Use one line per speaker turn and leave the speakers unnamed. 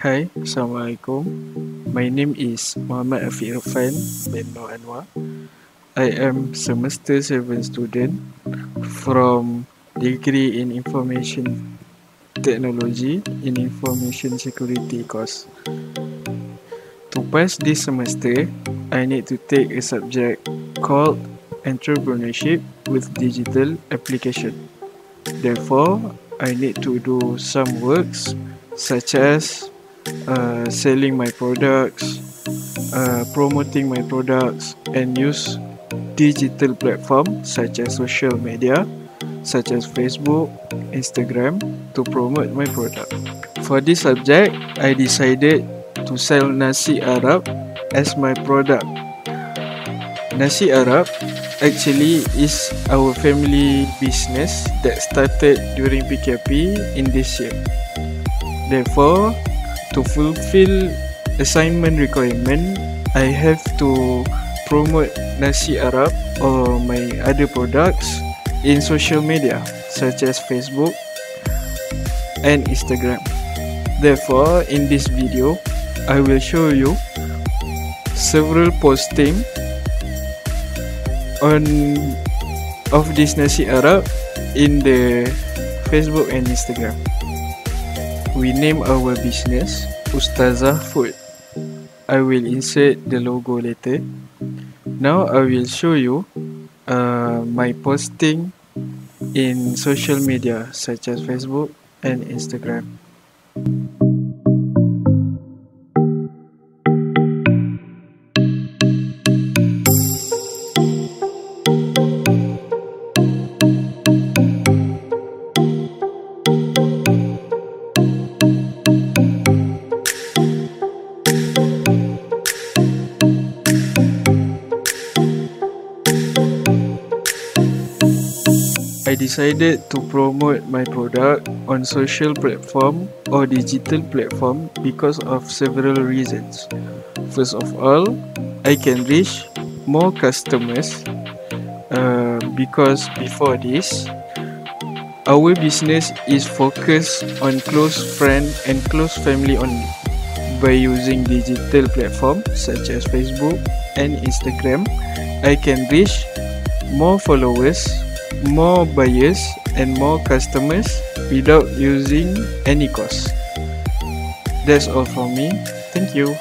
Hi, Assalamualaikum. My name is Muhammad Afiq Irfan bin Nur Anwar. I am semester 7 student from degree in information technology in information security course. To pass this semester, I need to take a subject called entrepreneurship with digital application. Therefore, I need to do some works such as uh, selling my products, uh, promoting my products, and use digital platform such as social media, such as Facebook, Instagram, to promote my product. For this subject, I decided to sell nasi Arab as my product. Nasi Arab actually is our family business that started during PKP in this year. Therefore, to fulfill assignment requirement, I have to promote Nasi Arab or my other products in social media such as Facebook and Instagram. Therefore, in this video, I will show you several posting on of this Nasi Arab in the Facebook and Instagram. We name our business Ustazah Food. I will insert the logo later. Now I will show you uh, my posting in social media such as Facebook and Instagram. I decided to promote my product on social platform or digital platform because of several reasons. First of all, I can reach more customers uh, because before this, our business is focused on close friend and close family only. By using digital platform such as Facebook and Instagram, I can reach more followers more buyers and more customers without using any cost. That's all for me. Thank you.